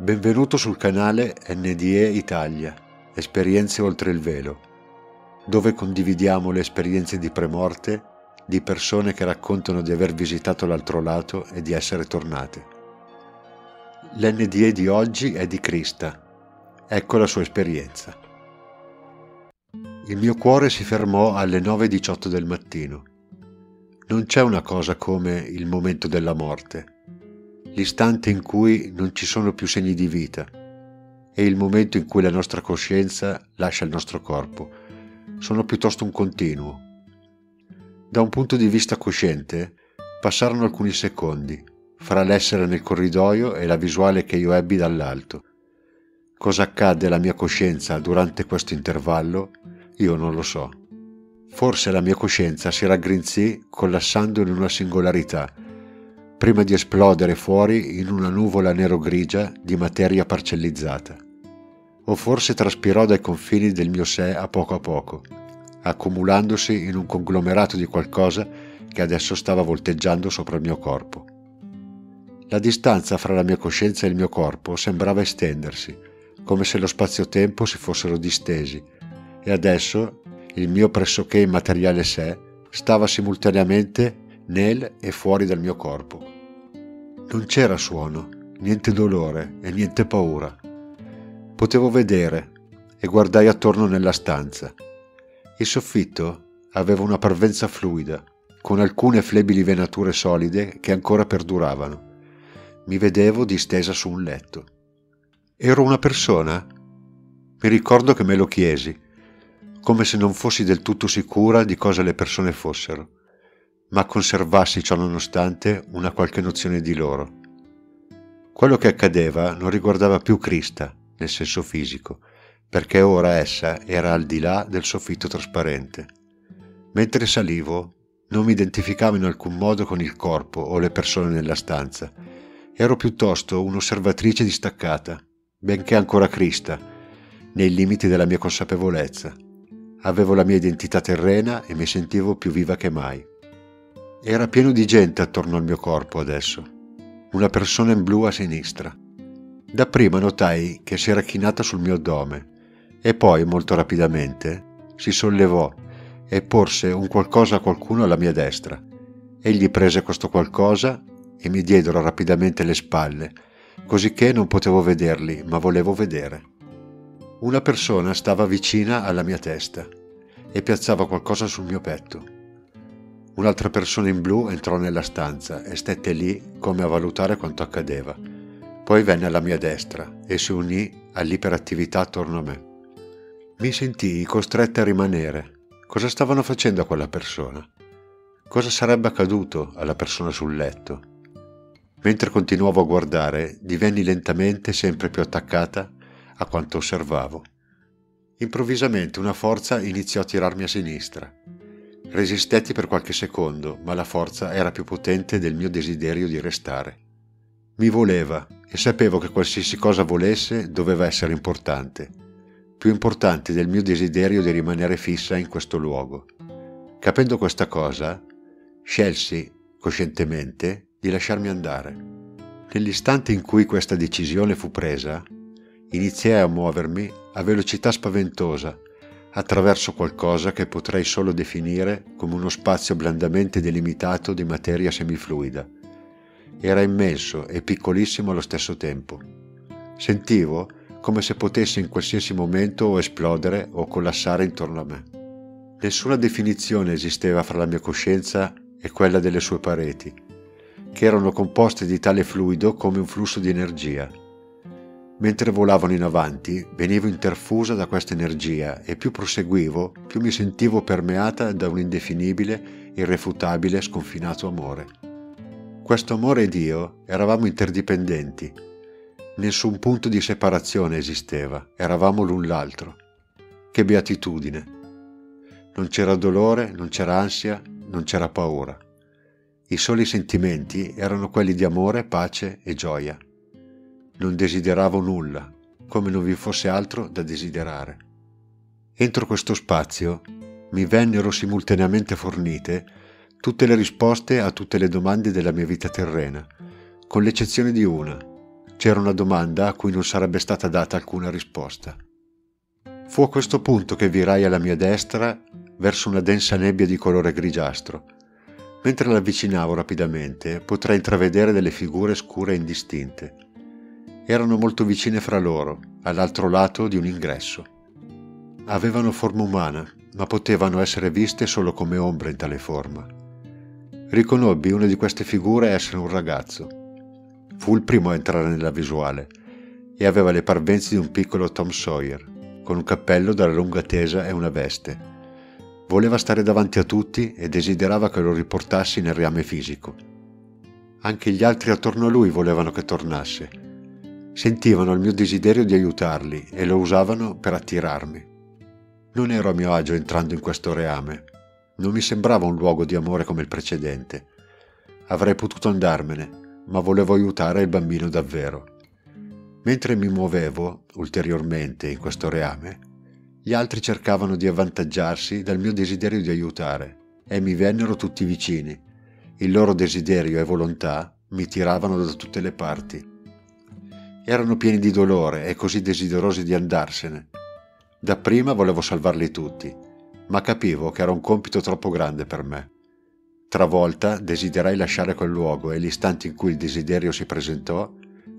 Benvenuto sul canale NDE Italia, Esperienze oltre il velo, dove condividiamo le esperienze di premorte di persone che raccontano di aver visitato l'altro lato e di essere tornate. L'NDE di oggi è di Krista. Ecco la sua esperienza. Il mio cuore si fermò alle 9.18 del mattino. Non c'è una cosa come il momento della morte l'istante in cui non ci sono più segni di vita e il momento in cui la nostra coscienza lascia il nostro corpo. Sono piuttosto un continuo. Da un punto di vista cosciente, passarono alcuni secondi fra l'essere nel corridoio e la visuale che io ebbi dall'alto. Cosa accadde alla mia coscienza durante questo intervallo, io non lo so. Forse la mia coscienza si raggrinzì collassando in una singolarità prima di esplodere fuori in una nuvola nero-grigia di materia parcellizzata. O forse traspirò dai confini del mio sé a poco a poco, accumulandosi in un conglomerato di qualcosa che adesso stava volteggiando sopra il mio corpo. La distanza fra la mia coscienza e il mio corpo sembrava estendersi, come se lo spazio-tempo si fossero distesi, e adesso il mio pressoché immateriale sé stava simultaneamente nel e fuori dal mio corpo. Non c'era suono, niente dolore e niente paura. Potevo vedere e guardai attorno nella stanza. Il soffitto aveva una parvenza fluida, con alcune flebili venature solide che ancora perduravano. Mi vedevo distesa su un letto. Ero una persona? Mi ricordo che me lo chiesi, come se non fossi del tutto sicura di cosa le persone fossero ma conservassi ciò nonostante una qualche nozione di loro. Quello che accadeva non riguardava più Crista, nel senso fisico, perché ora essa era al di là del soffitto trasparente. Mentre salivo, non mi identificavo in alcun modo con il corpo o le persone nella stanza. Ero piuttosto un'osservatrice distaccata, benché ancora Crista, nei limiti della mia consapevolezza. Avevo la mia identità terrena e mi sentivo più viva che mai. Era pieno di gente attorno al mio corpo adesso, una persona in blu a sinistra. Dapprima notai che si era chinata sul mio addome e poi, molto rapidamente, si sollevò e porse un qualcosa a qualcuno alla mia destra. Egli prese questo qualcosa e mi diedero rapidamente le spalle, cosicché non potevo vederli, ma volevo vedere. Una persona stava vicina alla mia testa e piazzava qualcosa sul mio petto. Un'altra persona in blu entrò nella stanza e stette lì come a valutare quanto accadeva. Poi venne alla mia destra e si unì all'iperattività attorno a me. Mi sentii costretta a rimanere. Cosa stavano facendo a quella persona? Cosa sarebbe accaduto alla persona sul letto? Mentre continuavo a guardare, divenni lentamente sempre più attaccata a quanto osservavo. Improvvisamente una forza iniziò a tirarmi a sinistra Resistetti per qualche secondo, ma la forza era più potente del mio desiderio di restare. Mi voleva e sapevo che qualsiasi cosa volesse doveva essere importante, più importante del mio desiderio di rimanere fissa in questo luogo. Capendo questa cosa, scelsi, coscientemente, di lasciarmi andare. Nell'istante in cui questa decisione fu presa, iniziai a muovermi a velocità spaventosa attraverso qualcosa che potrei solo definire come uno spazio blandamente delimitato di materia semifluida. Era immenso e piccolissimo allo stesso tempo. Sentivo come se potesse in qualsiasi momento o esplodere o collassare intorno a me. Nessuna definizione esisteva fra la mia coscienza e quella delle sue pareti, che erano composte di tale fluido come un flusso di energia Mentre volavano in avanti, venivo interfusa da questa energia e più proseguivo, più mi sentivo permeata da un indefinibile, irrefutabile, sconfinato amore. Questo amore ed io eravamo interdipendenti. Nessun punto di separazione esisteva, eravamo l'un l'altro. Che beatitudine! Non c'era dolore, non c'era ansia, non c'era paura. I soli sentimenti erano quelli di amore, pace e gioia. Non desideravo nulla, come non vi fosse altro da desiderare. Entro questo spazio mi vennero simultaneamente fornite tutte le risposte a tutte le domande della mia vita terrena, con l'eccezione di una, c'era una domanda a cui non sarebbe stata data alcuna risposta. Fu a questo punto che virai alla mia destra verso una densa nebbia di colore grigiastro. Mentre l'avvicinavo rapidamente, potrei intravedere delle figure scure e indistinte. Erano molto vicine fra loro, all'altro lato di un ingresso. Avevano forma umana, ma potevano essere viste solo come ombre in tale forma. Riconobbi una di queste figure essere un ragazzo. Fu il primo a entrare nella visuale e aveva le parvenze di un piccolo Tom Sawyer, con un cappello dalla lunga tesa e una veste. Voleva stare davanti a tutti e desiderava che lo riportassi nel reame fisico. Anche gli altri attorno a lui volevano che tornasse. Sentivano il mio desiderio di aiutarli e lo usavano per attirarmi. Non ero a mio agio entrando in questo reame. Non mi sembrava un luogo di amore come il precedente. Avrei potuto andarmene, ma volevo aiutare il bambino davvero. Mentre mi muovevo ulteriormente in questo reame, gli altri cercavano di avvantaggiarsi dal mio desiderio di aiutare e mi vennero tutti vicini. Il loro desiderio e volontà mi tiravano da tutte le parti. Erano pieni di dolore e così desiderosi di andarsene. Dapprima volevo salvarli tutti, ma capivo che era un compito troppo grande per me. Travolta desiderai lasciare quel luogo e l'istante in cui il desiderio si presentò,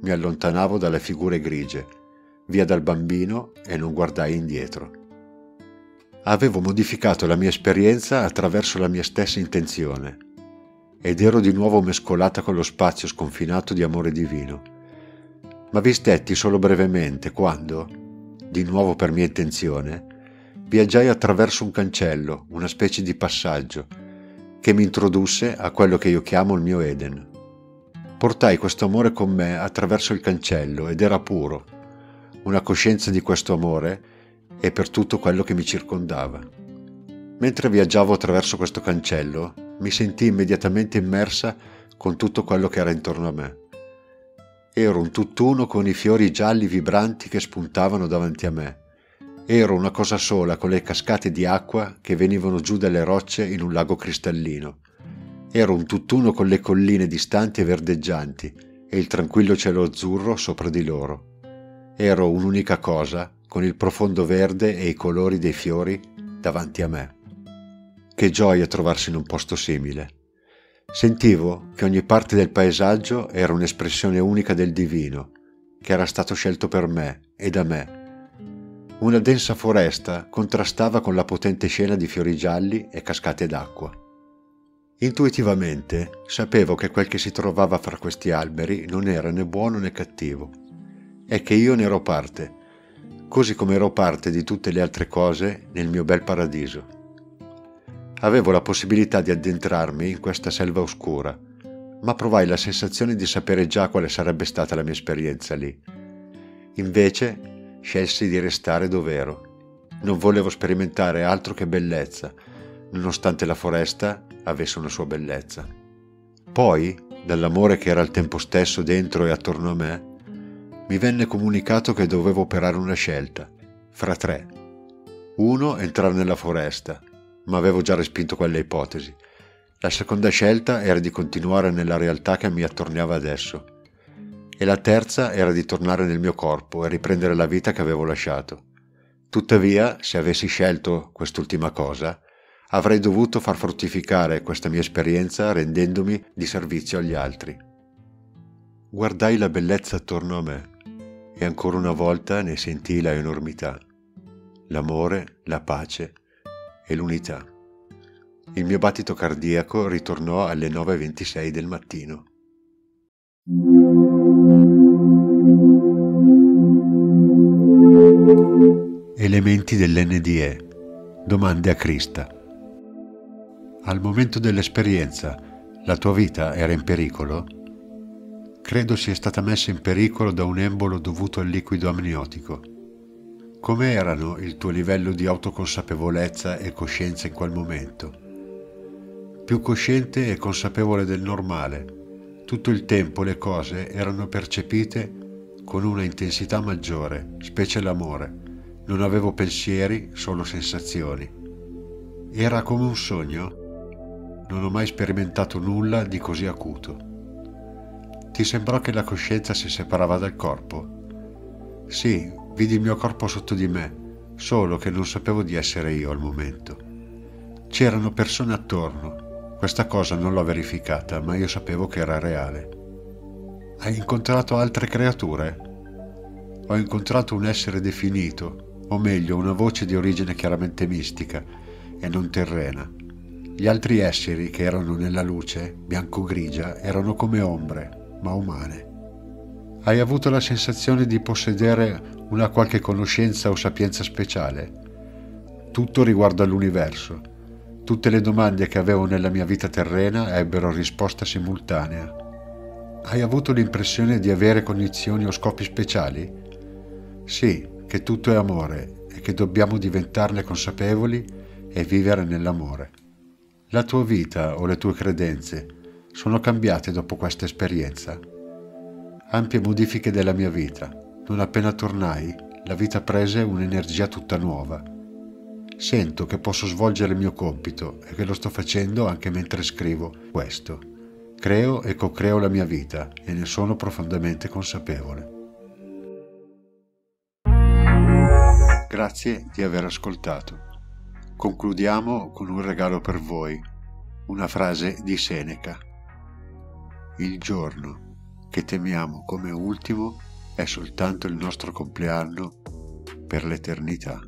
mi allontanavo dalle figure grigie via dal bambino e non guardai indietro. Avevo modificato la mia esperienza attraverso la mia stessa intenzione ed ero di nuovo mescolata con lo spazio sconfinato di amore divino. Ma vi stetti solo brevemente quando, di nuovo per mia intenzione, viaggiai attraverso un cancello, una specie di passaggio, che mi introdusse a quello che io chiamo il mio Eden. Portai questo amore con me attraverso il cancello ed era puro, una coscienza di questo amore e per tutto quello che mi circondava. Mentre viaggiavo attraverso questo cancello, mi sentii immediatamente immersa con tutto quello che era intorno a me. Ero un tutt'uno con i fiori gialli vibranti che spuntavano davanti a me. Ero una cosa sola con le cascate di acqua che venivano giù dalle rocce in un lago cristallino. Ero un tutt'uno con le colline distanti e verdeggianti e il tranquillo cielo azzurro sopra di loro. Ero un'unica cosa, con il profondo verde e i colori dei fiori davanti a me. Che gioia trovarsi in un posto simile. Sentivo che ogni parte del paesaggio era un'espressione unica del divino, che era stato scelto per me e da me. Una densa foresta contrastava con la potente scena di fiori gialli e cascate d'acqua. Intuitivamente sapevo che quel che si trovava fra questi alberi non era né buono né cattivo è che io ne ero parte, così come ero parte di tutte le altre cose nel mio bel paradiso. Avevo la possibilità di addentrarmi in questa selva oscura, ma provai la sensazione di sapere già quale sarebbe stata la mia esperienza lì. Invece scelsi di restare dov'ero. Non volevo sperimentare altro che bellezza, nonostante la foresta avesse una sua bellezza. Poi, dall'amore che era al tempo stesso dentro e attorno a me, mi venne comunicato che dovevo operare una scelta, fra tre. Uno, entrare nella foresta, ma avevo già respinto quella ipotesi. La seconda scelta era di continuare nella realtà che mi attorniava adesso. E la terza era di tornare nel mio corpo e riprendere la vita che avevo lasciato. Tuttavia, se avessi scelto quest'ultima cosa, avrei dovuto far fruttificare questa mia esperienza rendendomi di servizio agli altri. Guardai la bellezza attorno a me e ancora una volta ne sentii la enormità, l'amore, la pace e l'unità. Il mio battito cardiaco ritornò alle 9.26 del mattino. Elementi dell'NDE. Domande a Crista. Al momento dell'esperienza, la tua vita era in pericolo? credo sia stata messa in pericolo da un embolo dovuto al liquido amniotico. Come erano il tuo livello di autoconsapevolezza e coscienza in quel momento? Più cosciente e consapevole del normale, tutto il tempo le cose erano percepite con una intensità maggiore, specie l'amore. Non avevo pensieri, solo sensazioni. Era come un sogno? Non ho mai sperimentato nulla di così acuto. Ti sembrò che la coscienza si separava dal corpo? Sì, vidi il mio corpo sotto di me, solo che non sapevo di essere io al momento. C'erano persone attorno. Questa cosa non l'ho verificata, ma io sapevo che era reale. Hai incontrato altre creature? Ho incontrato un essere definito, o meglio una voce di origine chiaramente mistica e non terrena. Gli altri esseri che erano nella luce, bianco-grigia, erano come ombre, ma umane. Hai avuto la sensazione di possedere una qualche conoscenza o sapienza speciale? Tutto riguardo all'universo. Tutte le domande che avevo nella mia vita terrena ebbero risposta simultanea. Hai avuto l'impressione di avere cognizioni o scopi speciali? Sì, che tutto è amore e che dobbiamo diventarne consapevoli e vivere nell'amore. La tua vita o le tue credenze sono cambiate dopo questa esperienza. Ampie modifiche della mia vita. Non appena tornai, la vita prese un'energia tutta nuova. Sento che posso svolgere il mio compito e che lo sto facendo anche mentre scrivo questo. Creo e co-creo la mia vita e ne sono profondamente consapevole. Grazie di aver ascoltato. Concludiamo con un regalo per voi, una frase di Seneca il giorno che temiamo come ultimo è soltanto il nostro compleanno per l'eternità.